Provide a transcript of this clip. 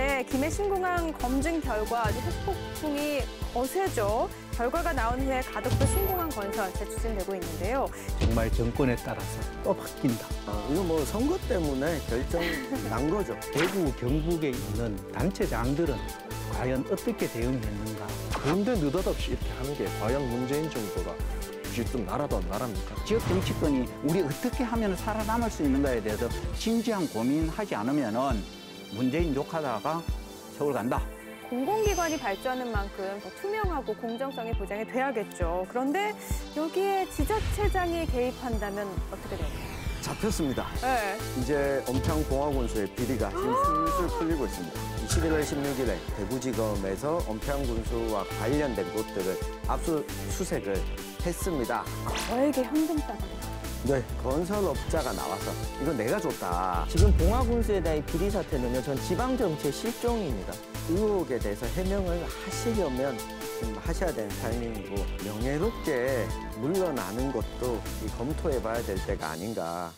달에 김해 신공항 검증 결과 아주 후폭풍이 거세죠. 결과가 나온 후에 가덕도 신공항 건설 재추진되고 있는데요. 정말 정권에 따라서 또 바뀐다. 어, 이거 뭐 선거 때문에 결정 난 거죠. 대구, 경북에 있는 단체장들은 과연 어떻게 대응했는가? 그런데 느닷없이 이렇게 하는 게 과연 문재인 정부가 쥐뜬 나라도 나라입니까? 지역 정치권이 우리 어떻게 하면 살아남을 수 있는가에 대해서 진지한 고민하지 않으면 은 문재인 욕하다가 서울 간다. 공공기관이 발전하는 만큼 더 투명하고 공정성이 보장이 돼야겠죠. 그런데 여기에 지자체장이 개입한다면 어떻게 될까요? 잡혔습니다. 네. 이제 엄평공화군수의 비리가 지금 술술 풀리고 있습니다. 11월 16일에 대구지검에서 엄평군수와 관련된 곳들을 압수수색을 했습니다. 저에게 현금 따다. 네, 건설업자가 나와서 이거 내가 줬다. 지금 봉화군수에 대한 이 비리 사태는요, 전 지방 정치의 실종입니다. 의혹에 대해서 해명을 하시려면 지금 하셔야 되는 타이밍이고 명예롭게 물러나는 것도 이 검토해 봐야 될 때가 아닌가.